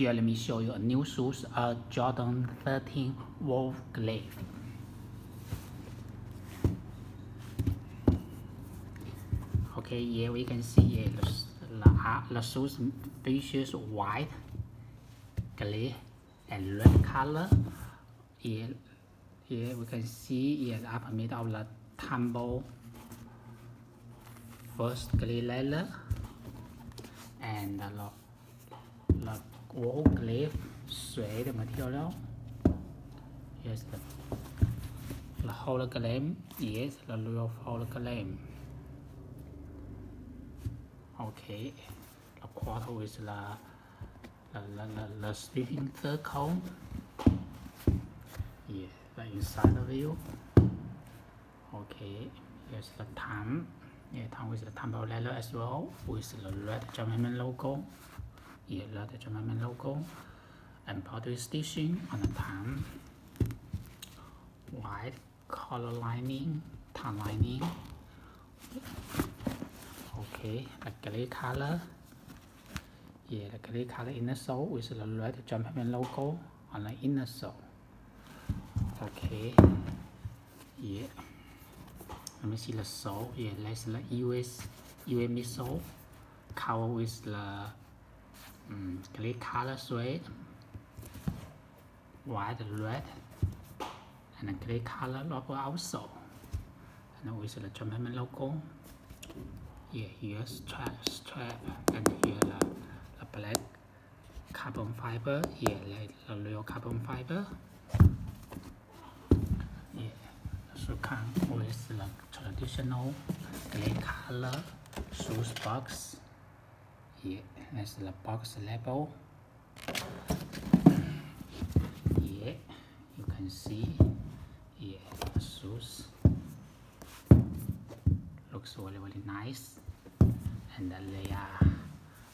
Here, let me show you a new shoes, a Jordan 13 Wolf Grey. Okay, here we can see yeah, the, the, the shoes features white, gray, and red color. Here, here we can see here the upper made of the tumble first gray leather and the, the Wolf Grey suede material. Here's the, the hologram. Yes, the real hologram. Okay, the quarter is the the, the, the, the sleeping circle. Yeah, the inside view. Okay, here's the thumb. Yeah, thumb with the thumb leather as well, with the red Jumpman logo. Yeah, red Jumpman logo. And body stitching on the thumb. White color lining, tan lining. Okay the gray color. Yeah the gray color inner sole with the red Jumpman logo on the inner sole. Okay. Yeah. Let me see the sole. Yeah that's the US UME sole cover with the um, gray color suede white red and gray color rubber also and with the Jumpman logo yeah, here strap, strap, and here the, the black carbon fiber, here like the real carbon fiber. Yeah, so come with the traditional gray color shoes box. Yeah, that's the box label. Yeah, you can see. Yeah, shoes looks really really nice. And they are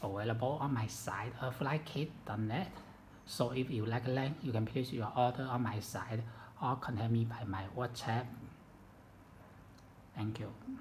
available on my site of flykicks.net so if you like link you can place your order on my site or contact me by my whatsapp. Thank you